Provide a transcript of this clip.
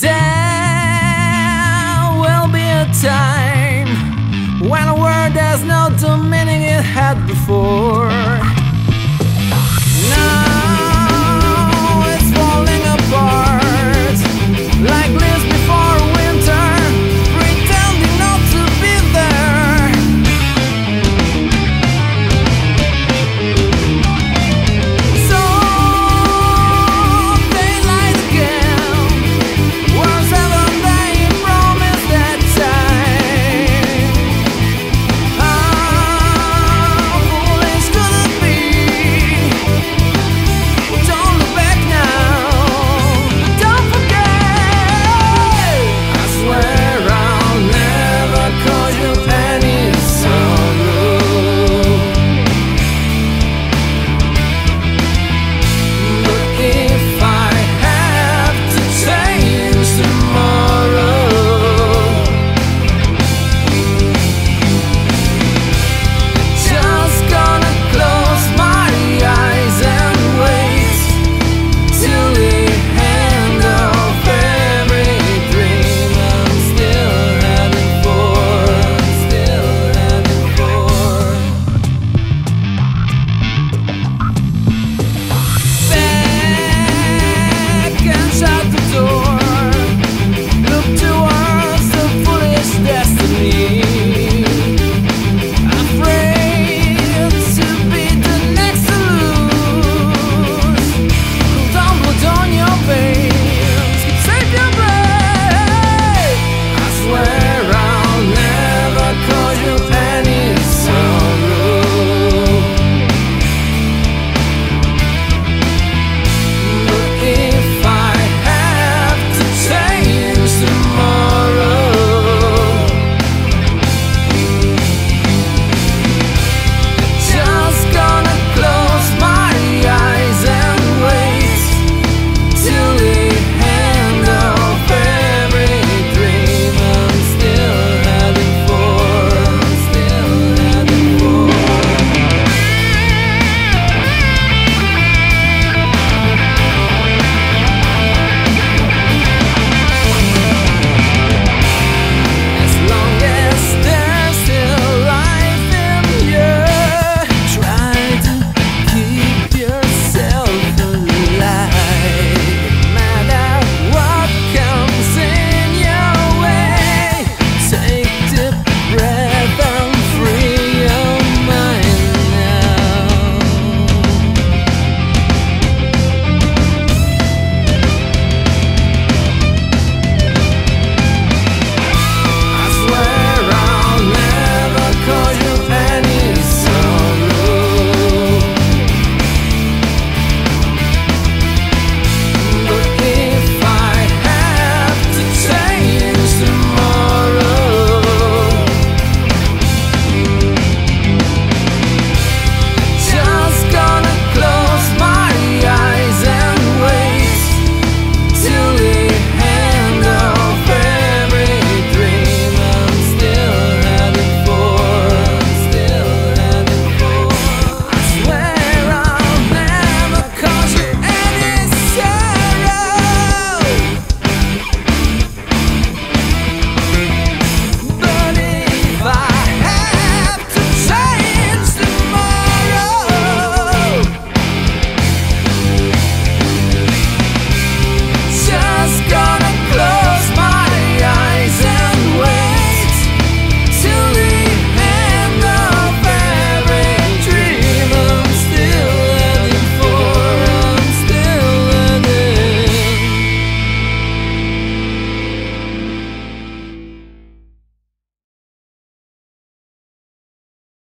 There will be a time when a word has no meaning it had before.